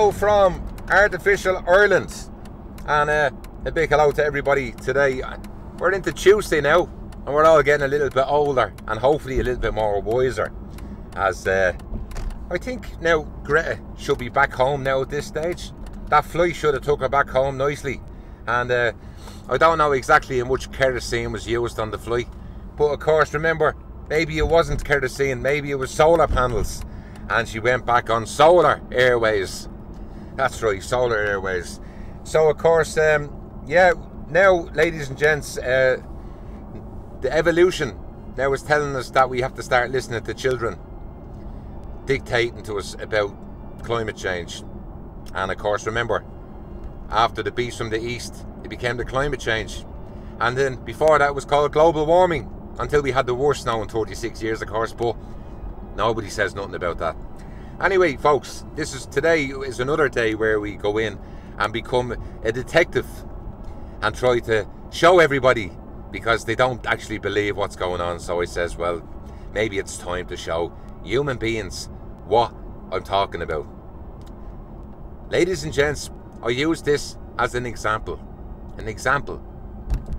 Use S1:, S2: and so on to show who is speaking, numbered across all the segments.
S1: hello from Artificial Ireland. And uh, a big hello to everybody today. We're into Tuesday now, and we're all getting a little bit older and hopefully a little bit more wiser. As uh, I think now Greta should be back home now at this stage. That flight should have took her back home nicely. And uh, I don't know exactly how much kerosene was used on the flight. But of course, remember, maybe it wasn't kerosene, maybe it was solar panels. And she went back on Solar Airways. That's right, Solar Airways. So, of course, um, yeah, now, ladies and gents, uh, the evolution now is telling us that we have to start listening to children dictating to us about climate change. And of course, remember, after the beast from the east, it became the climate change. And then before that was called global warming until we had the worst snow in 36 years, of course, but nobody says nothing about that. Anyway, folks, this is today is another day where we go in and become a detective and try to show everybody because they don't actually believe what's going on. So he says, well, maybe it's time to show human beings what I'm talking about. Ladies and gents, I use this as an example. An example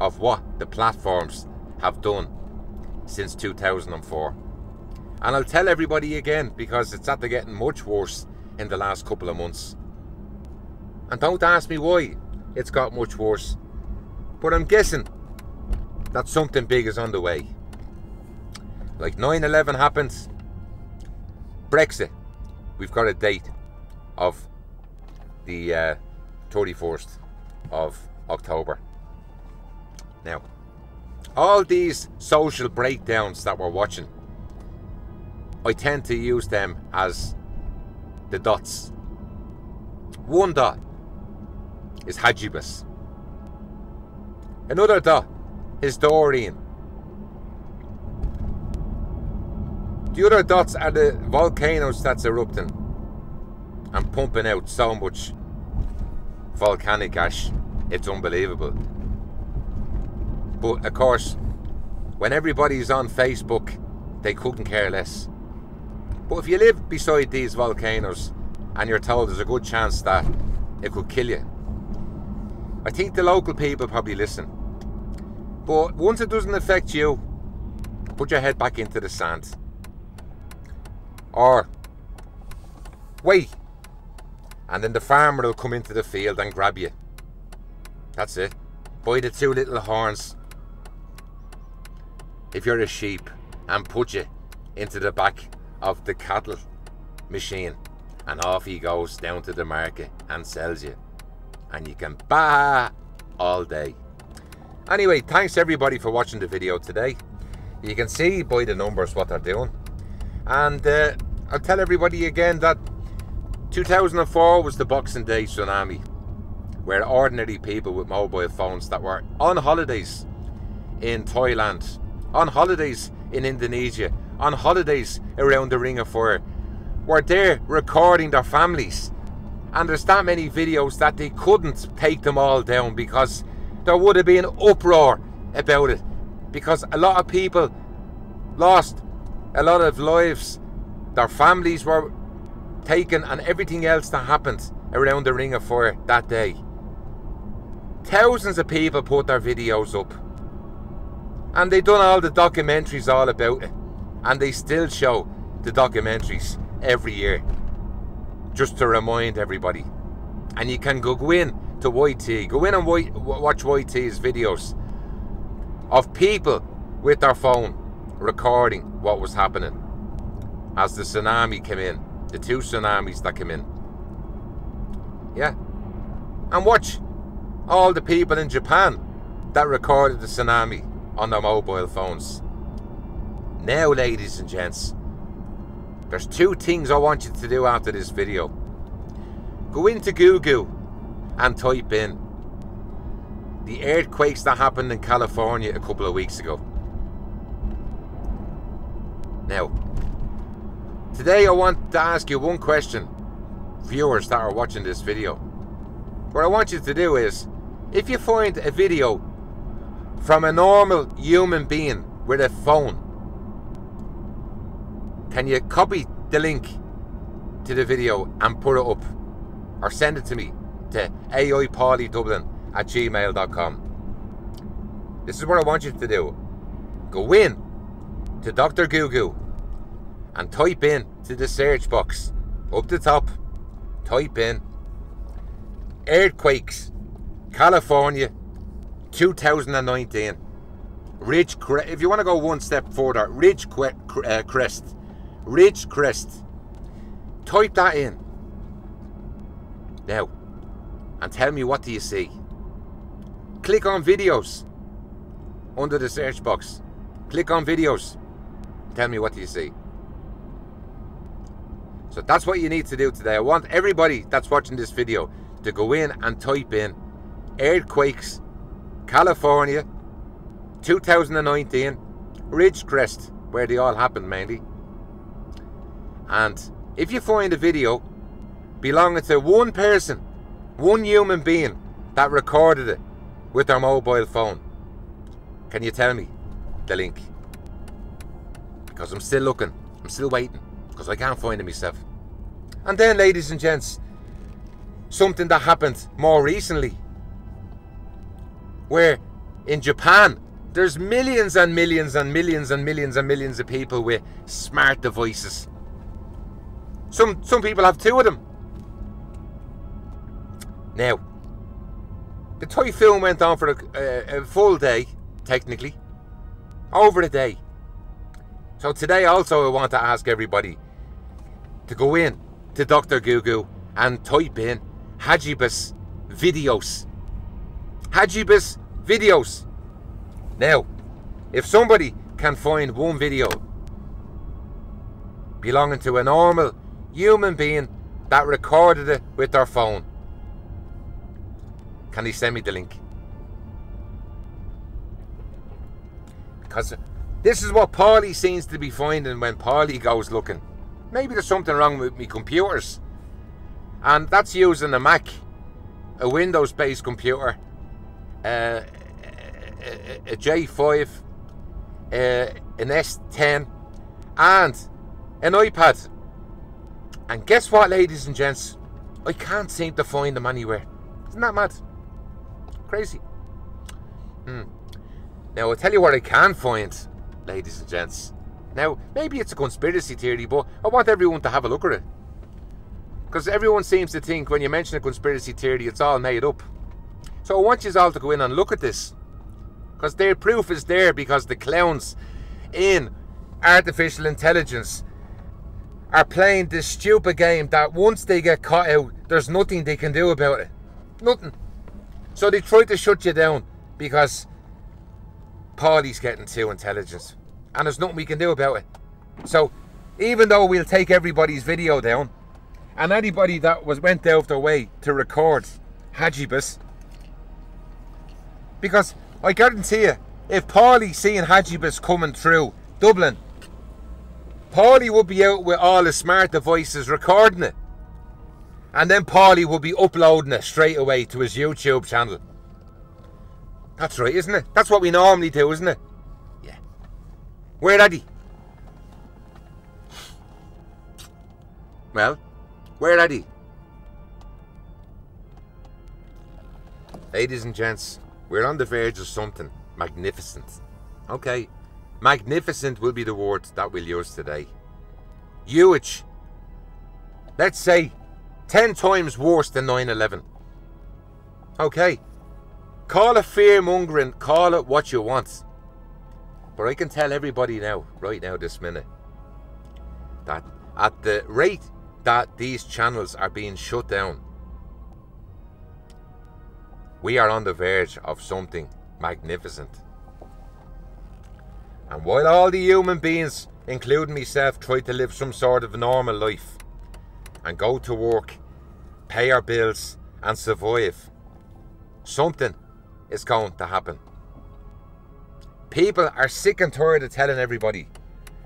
S1: of what the platforms have done since 2004. And I'll tell everybody again because it's after getting much worse in the last couple of months. And don't ask me why it's got much worse. But I'm guessing that something big is on the way. Like 9 11 happens, Brexit, we've got a date of the uh, 31st of October. Now, all these social breakdowns that we're watching, I tend to use them as the dots. One dot is Hagibis. Another dot is Dorian. The other dots are the volcanoes that's erupting and pumping out so much volcanic ash. It's unbelievable. But of course, when everybody's on Facebook, they couldn't care less. But if you live beside these volcanoes and you're told there's a good chance that it could kill you, I think the local people probably listen. But once it doesn't affect you, put your head back into the sand. Or wait. And then the farmer will come into the field and grab you. That's it. Buy the two little horns. If you're a sheep, and put you into the back of the cattle machine. And off he goes down to the market and sells you. And you can buy all day. Anyway, thanks everybody for watching the video today. You can see by the numbers what they're doing. And uh, I'll tell everybody again that 2004 was the Boxing Day tsunami, where ordinary people with mobile phones that were on holidays in Thailand, on holidays in Indonesia, on holidays around the Ring of Fire, were there recording their families. And there's that many videos that they couldn't take them all down because there would have been an uproar about it. Because a lot of people lost a lot of lives their families were taken and everything else that happened around the Ring of Fire that day. Thousands of people put their videos up. And they done all the documentaries all about it. And they still show the documentaries every year. Just to remind everybody. And you can go, go in to YT, go in and watch YT's videos of people with their phone recording what was happening as the tsunami came in. The two tsunamis that came in. Yeah. And watch all the people in Japan that recorded the tsunami on their mobile phones. Now, ladies and gents, there's two things I want you to do after this video. Go into Google and type in the earthquakes that happened in California a couple of weeks ago. Now, Today I want to ask you one question, viewers that are watching this video. What I want you to do is, if you find a video from a normal human being with a phone, can you copy the link to the video and put it up or send it to me to aipolydublin at gmail.com. This is what I want you to do. Go in to Dr. Google and type in to the search box up the top. Type in earthquakes, California, 2019. Ridge If you want to go one step further, Ridge uh, Crest. Ridge Crest. Type that in. Now, and tell me what do you see. Click on videos under the search box. Click on videos. Tell me what do you see. So that's what you need to do today. I want everybody that's watching this video to go in and type in earthquakes, California, 2019, Ridgecrest, where they all happened mainly. And if you find a video belonging to one person, one human being that recorded it with their mobile phone, can you tell me the link? Because I'm still looking, I'm still waiting, because I can't find it myself. And then, ladies and gents, something that happened more recently, where in Japan, there's millions and millions and millions and millions and millions of people with smart devices. Some some people have two of them. Now, the typhoon went on for a, a full day, technically, over a day. So today also I want to ask everybody to go in to Dr. Google and type in Hagibis videos. Hagibis videos. Now, if somebody can find one video belonging to a normal human being that recorded it with their phone, can he send me the link? Because this is what Paulie seems to be finding when Paulie goes looking. Maybe there's something wrong with me computers. And that's using a Mac, a Windows based computer, uh, a, a J5, uh, an S10, and an iPad. And guess what, ladies and gents? I can't seem to find them anywhere. Isn't that mad? Crazy. Hmm. Now, I'll tell you what I can find, ladies and gents. Now, maybe it's a conspiracy theory, but I want everyone to have a look at it. Because everyone seems to think when you mention a conspiracy theory, it's all made up. So I want you all to go in and look at this. Because their proof is there because the clowns in artificial intelligence are playing this stupid game that once they get caught out, there's nothing they can do about it. Nothing. So they try to shut you down because Paulie's getting too intelligent. And there's nothing we can do about it. So even though we'll take everybody's video down, and anybody that was went out of their way to record Hagibis, because I guarantee you, if Paulie seeing Hagibis coming through Dublin, Paulie would be out with all his smart devices recording it. And then Paulie will be uploading it straight away to his YouTube channel. That's right, isn't it? That's what we normally do, isn't it? Yeah. Where he? Well, where he? Ladies and gents, we're on the verge of something magnificent. Okay, magnificent will be the word that we'll use today. Huge. Let's say 10 times worse than 9 11. Okay, call it fear mongering, call it what you want. But I can tell everybody now, right now, this minute, that at the rate that these channels are being shut down, we are on the verge of something magnificent. And while all the human beings, including myself, try to live some sort of normal life and go to work, pay our bills, and survive, something is going to happen. People are sick and tired of telling everybody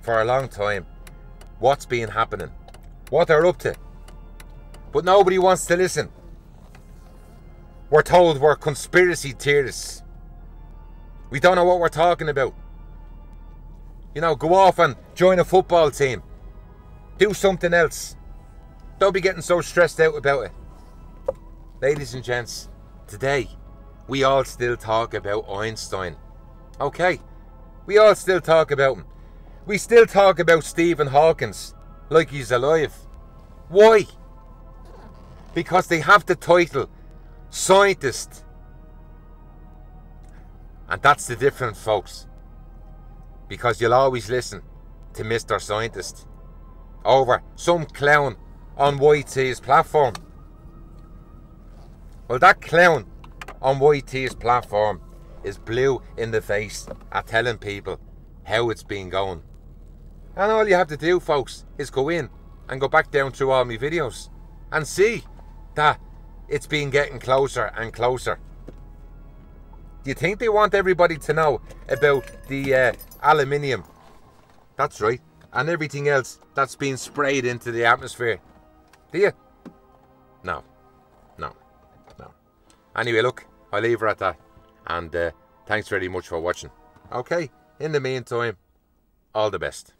S1: for a long time what's been happening, what they're up to. But nobody wants to listen. We're told we're conspiracy theorists. We don't know what we're talking about. You know, go off and join a football team. Do something else. Don't be getting so stressed out about it. ladies and gents, today we all still talk about Einstein. Okay, we all still talk about him. We still talk about Stephen Hawkins like he's alive. Why? Because they have the title scientist. And that's the difference, folks. Because you'll always listen to Mr. Scientist over some clown on YT's platform. Well, that clown on YT's platform is blue in the face at telling people how it's been going. And all you have to do, folks, is go in and go back down through all my videos and see that it's been getting closer and closer. Do you think they want everybody to know about the uh, aluminium? That's right. And everything else that's been sprayed into the atmosphere. Do you? No. No. No. Anyway, look, I'll leave her at that. And uh, thanks very much for watching. Okay, in the meantime, all the best.